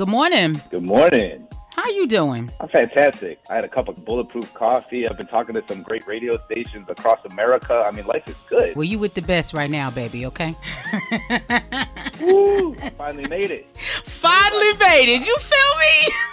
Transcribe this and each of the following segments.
Good morning. Good morning. How you doing? I'm fantastic. I had a cup of bulletproof coffee. I've been talking to some great radio stations across America. I mean, life is good. Well, you with the best right now, baby, okay? Woo! I finally made it. Finally made it. You feel me?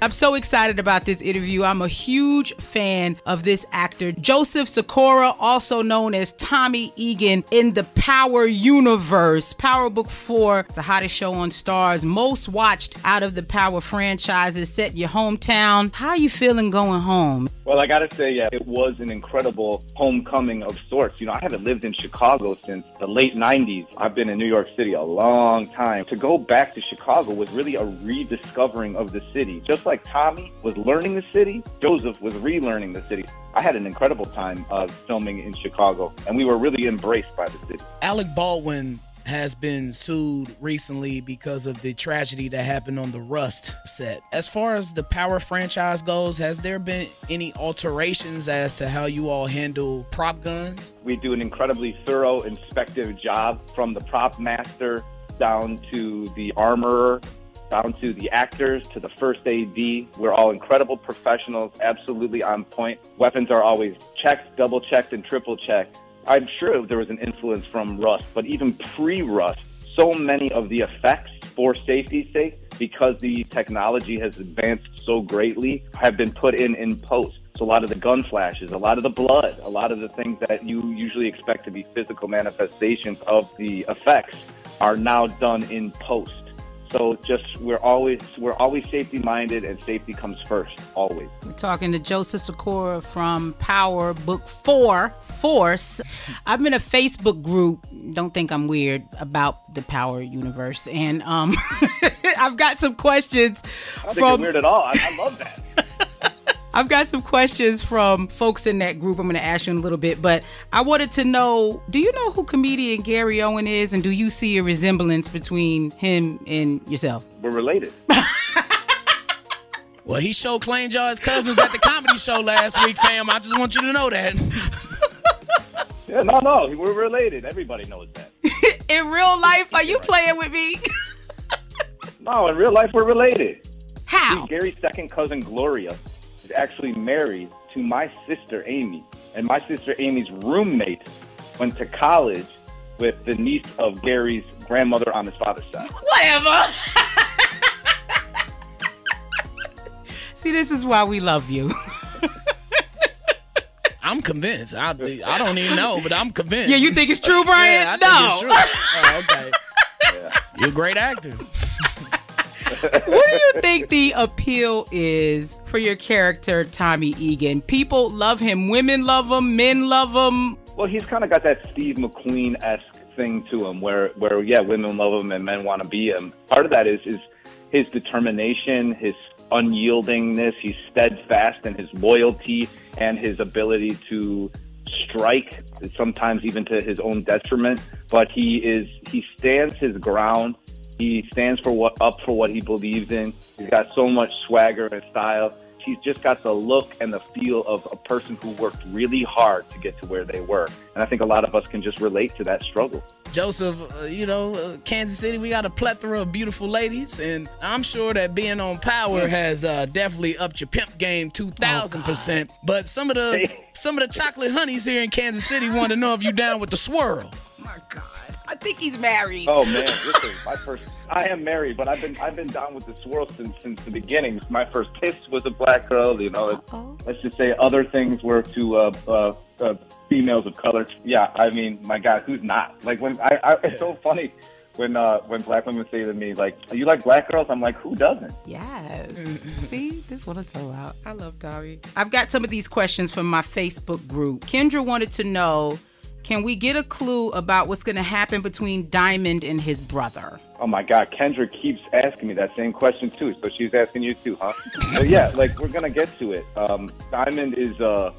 I'm so excited about this interview. I'm a huge fan of this actor, Joseph Sikora, also known as Tommy Egan in the Power universe. Power Book 4, the hottest show on Starz, most watched out of the Power franchises set in your hometown. How you feeling going home? Well, I gotta say, yeah, it was an incredible homecoming of sorts. You know, I haven't lived in Chicago since the late 90s. I've been in New York City a long time. To go back to Chicago was really a rediscovering of the city. Just like Tommy was learning the city, Joseph was relearning the city. I had an incredible time of filming in Chicago, and we were really embraced by the city. Alec Baldwin has been sued recently because of the tragedy that happened on the Rust set. As far as the Power franchise goes, has there been any alterations as to how you all handle prop guns? We do an incredibly thorough, inspective job from the prop master down to the armorer down to the actors, to the first AD. We're all incredible professionals, absolutely on point. Weapons are always checked, double checked, and triple checked. I'm sure there was an influence from Rust, but even pre Rust, so many of the effects for safety's sake, because the technology has advanced so greatly, have been put in in post. So a lot of the gun flashes, a lot of the blood, a lot of the things that you usually expect to be physical manifestations of the effects are now done in post. So just we're always we're always safety minded and safety comes first always. We're talking to Joseph Sikora from Power Book 4 Force. I'm in a Facebook group, don't think I'm weird about the Power universe and um I've got some questions I don't from... think weird at all. I, I love that. I've got some questions from folks in that group I'm going to ask you in a little bit, but I wanted to know do you know who comedian Gary Owen is, and do you see a resemblance between him and yourself? We're related. well, he showed claimed y'all as cousins at the comedy show last week, fam. I just want you to know that. yeah, no, no, we're related. Everybody knows that. in real life, are you playing with me? no, in real life, we're related. How? He's Gary's second cousin, Gloria is actually married to my sister Amy, and my sister Amy's roommate went to college with the niece of Gary's grandmother on his father's side. Whatever. See, this is why we love you. I'm convinced. I, I don't even know, but I'm convinced. Yeah, you think it's true, Brian? Yeah, no. Oh, okay. Yeah. You're a great actor what do you think the appeal is for your character, Tommy Egan? People love him, women love him, men love him. Well, he's kind of got that Steve McQueen esque thing to him, where where yeah, women love him and men want to be him. Part of that is is his determination, his unyieldingness. He's steadfast in his loyalty and his ability to strike, sometimes even to his own detriment. But he is he stands his ground he stands for what up for what he believes in. He's got so much swagger and style. He's just got the look and the feel of a person who worked really hard to get to where they were. And I think a lot of us can just relate to that struggle. Joseph, uh, you know, uh, Kansas City, we got a plethora of beautiful ladies, and I'm sure that being on Power has uh, definitely upped your pimp game 2,000%. But some of the some of the chocolate honeys here in Kansas City want to know if you down with the swirl. Oh. I think he's married. Oh man, listen, my first. I am married, but I've been I've been down with the swirl since since the beginning. My first kiss was a black girl. You know, let's just say other things were to uh, uh, uh, females of color. Yeah, I mean, my God, who's not? Like when I, I it's so funny when uh, when black women say to me like, "You like black girls?" I'm like, "Who doesn't?" Yes. See, this is what I'm talking. I love Tommy. I've got some of these questions from my Facebook group. Kendra wanted to know can we get a clue about what's going to happen between Diamond and his brother? Oh my God, Kendra keeps asking me that same question too. So she's asking you too, huh? so yeah, like we're gonna get to it. Um, Diamond is uh,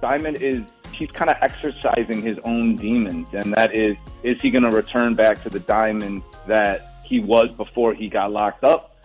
Diamond is he's kind of exercising his own demons, and that is, is he gonna return back to the Diamond that he was before he got locked up,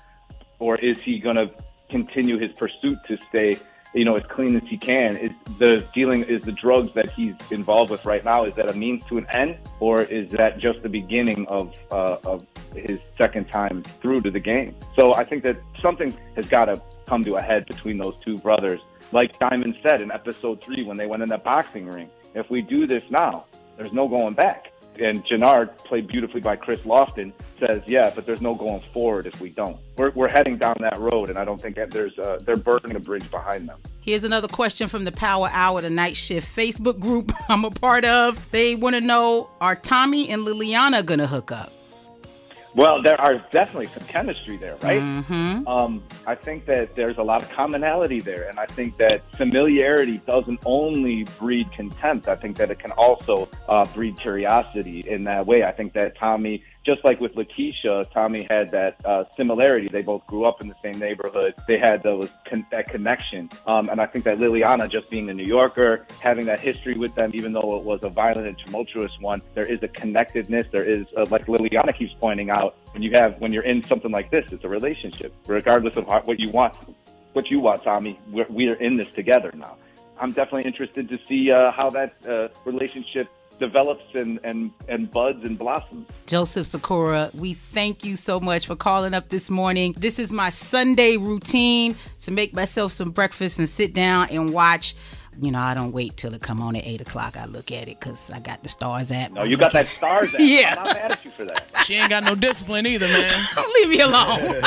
or is he gonna continue his pursuit to stay you know, as clean as he can. Is the dealing is the drugs that he's involved with right now? Is that a means to an end, or is that just the beginning of uh, of his second time through to the game? So I think that something has got to come to a head between those two brothers. Like Diamond said in episode three when they went in that boxing ring, if we do this now, there's no going back. And Jenard, played beautifully by Kris Lofton, says, "Yeah, but there's no going forward if we don't. We're, we're heading down that road, and I don't think that there's uh, they're burning a bridge behind them." Here's another question from the Power Hour, the Night Shift Facebook group I'm a part of. They want to know: Are Tommy and Liliana gonna hook up? Well, there are definitely some chemistry there, right? Mm-hmm. Um, I think that there's a lot of commonality there, and I think that familiarity doesn't only breed contempt. I think that it can also uh, breed curiosity in that way. I think that Tommy just like with Lakeisha, Tommy had that uh, similarity. They both grew up in the same neighborhood. They had those con- that connection. Um, and I think that Liliana, just being a New Yorker, having that history with them, even though it was a violent and tumultuous one, there is a connectedness. There is, uh, like Liliana keeps pointing out, when you have when you're in something like this, it's a relationship, regardless of how, what you want. What you want, Tommy, we're, we're in this together now. I'm definitely interested to see uh, how that uh, relationship develops and, and, and buds and blossoms. Joseph Sikora, we thank you so much for calling up this morning. This is my Sunday routine to make myself some breakfast and sit down and watch you know, I don't wait till it come on at eight o'clock. I look at it because I got the Starz app. No, you got that Starz app. yeah, I'm not mad at you for that. She ain't got no discipline either, man. Leave me alone.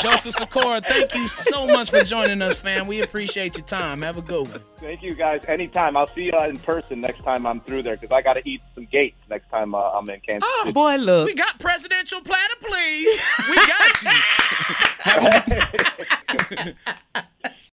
Joseph Sikora, thank you so much for joining us, fam. We appreciate your time. Have a good one. Thank you, guys. Anytime. I'll see you in person next time I'm through there because I got to eat some gates next time uh, I'm in Kansas. Oh, boy, look. We got presidential platter, please. We got you.